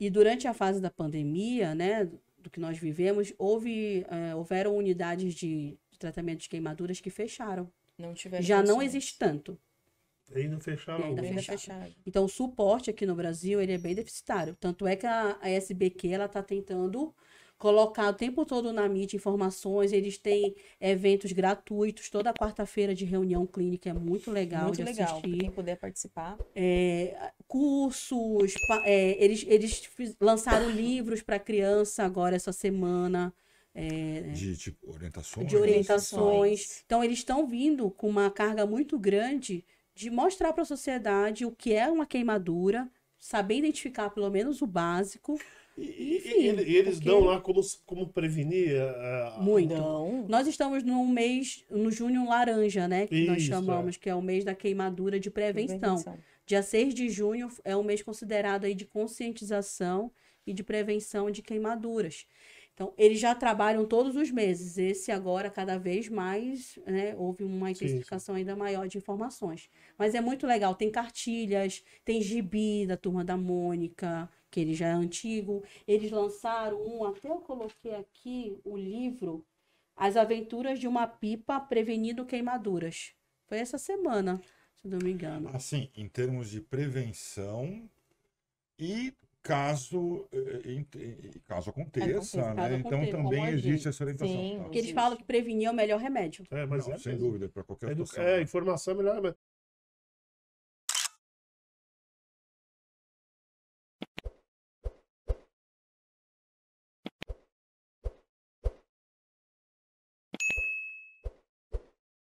E durante a fase da pandemia, né, do que nós vivemos, houve, eh, houveram unidades de, de tratamento de queimaduras que fecharam. Não tiveram Já não existe tanto. Ainda fecharam E ainda alguns. Fecharam. Então, o suporte aqui no Brasil, ele é bem deficitário. Tanto é que a, a SBQ, ela está tentando colocar o tempo todo na mídia informações. Eles têm eventos gratuitos toda quarta-feira de reunião clínica. É muito legal Muito de legal. Assistir. quem puder participar. É, cursos, é, eles, eles lançaram livros para criança agora essa semana. é, De tipo, orientações. de. Orientações. Então, eles estão vindo com uma carga muito grande de mostrar para a sociedade o que é uma queimadura, saber identificar pelo menos o básico. E, e- Enfim, e ele- e eles porque- dão lá como, como prevenir a, Muito. Não. Nós estamos no mês, no junho laranja, né? Que nós Isso, chamamos, que é o mês da queimadura de prevenção. Dia 6 de junho é um mês considerado aí de conscientização e de prevenção de queimaduras. Então, eles já trabalham todos os meses. Esse agora, cada vez mais, né, houve uma intensificação ainda maior de informações. Mas é muito legal. Tem cartilhas, tem gibi da Turma da Mônica, que ele já é antigo. Eles lançaram um, até eu coloquei aqui o livro As Aventuras de uma Pipa Prevenindo Queimaduras. Foi essa semana, se não me engano. Assim, em termos de prevenção e caso, eh, em- caso aconteça, Aconteça, né? caso Então aconteça, também existe essa orientação. Sim, tá? Porque eles falam que prevenir é o melhor remédio. É, mas Não, é sem mesmo. dúvida, para qualquer Edu- situação. É, né? informação é melhor. mas